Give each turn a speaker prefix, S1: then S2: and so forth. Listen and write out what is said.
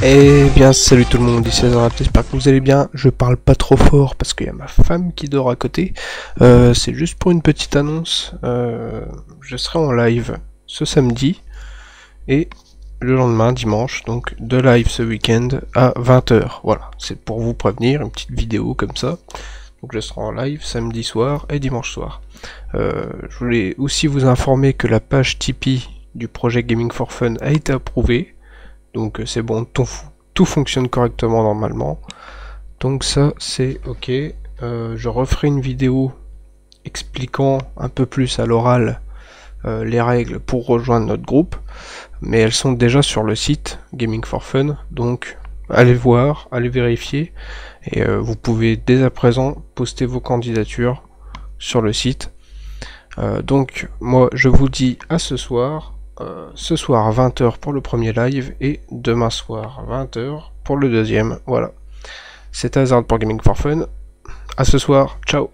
S1: Eh bien salut tout le monde, ici Azara, j'espère que vous allez bien. Je parle pas trop fort parce qu'il y a ma femme qui dort à côté. Euh, c'est juste pour une petite annonce. Euh, je serai en live ce samedi et le lendemain, dimanche, donc de live ce week-end à 20h. Voilà, c'est pour vous prévenir, une petite vidéo comme ça. Donc je serai en live samedi soir et dimanche soir. Euh, je voulais aussi vous informer que la page Tipeee du projet Gaming for Fun a été approuvée. Donc euh, c'est bon, tout, fonctionne correctement normalement. Donc ça c'est ok. Euh, je referai une vidéo expliquant un peu plus à l'oral euh, les règles pour rejoindre notre groupe. Mais elles sont déjà sur le site Gaming for Fun. Donc allez voir, allez vérifier. Et vous pouvez dès à présent poster vos candidatures sur le site. donc moi je vous dis à ce soir euh, ce soir à 20h pour le premier live et demain soir à 20h pour le deuxième. Voilà. C'est Hazard pour Gaming for Fun. À ce soir. Ciao